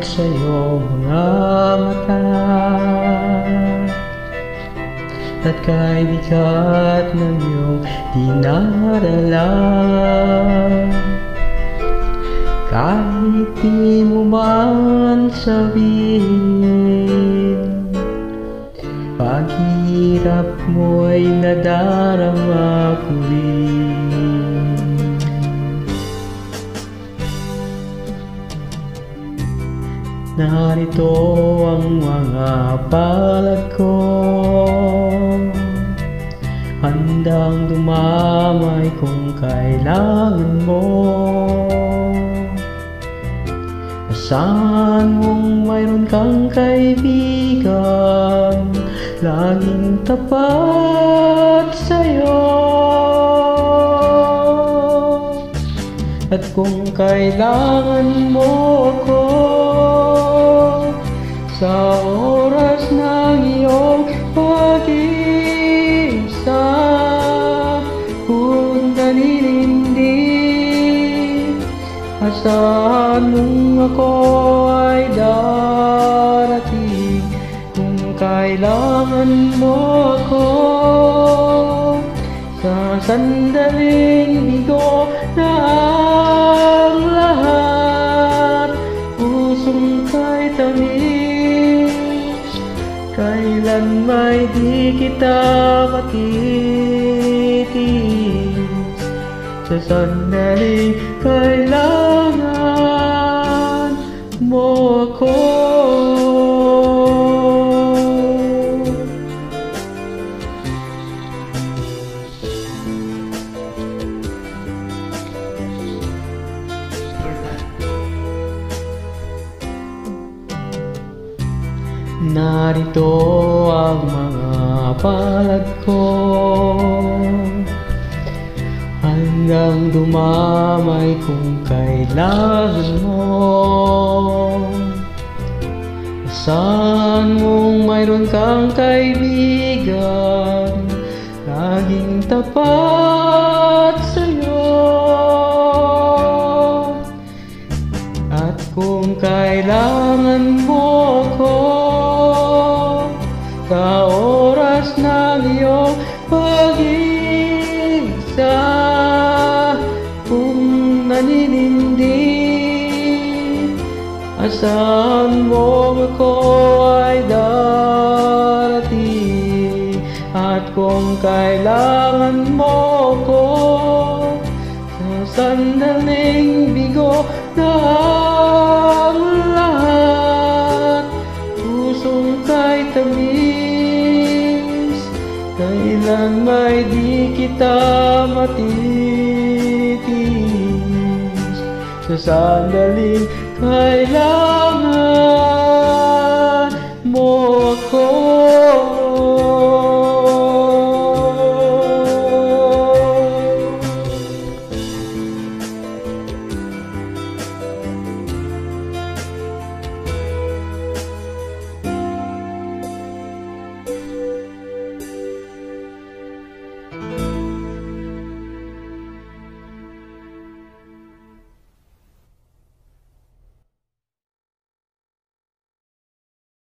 sa iyong mga mata At kay ng iyong dinadala. Kahit di mo man sabihin Paghirap mo'y nadarama Narito ang mga palad ko. Handang dumamay kung kailangan mo. Saan mong mayroon kang kaibigan. Laging tapat sa'yo. At kung kailangan mo ko Sa oras ng iyong pag-isa Kung naninindi Asahan mong ako ay darating Kung kailangan mo ako. Sa sandaling bigo na Kailan may di kita matitis Sa sandaling kailangan Narito ang mga palad ko. Hanggang dumamay kung kailangan mo. Saan mong mayroon kang kaibigan Laging tapat sa'yo. At kung kailangan mo ko Sa oras ng iyong pag-isa Kung naninindi Asahan mo ako ay darating. At kung kailangan mo ko Sa sandaling bigo na kita matitis Sa sandaling kailangan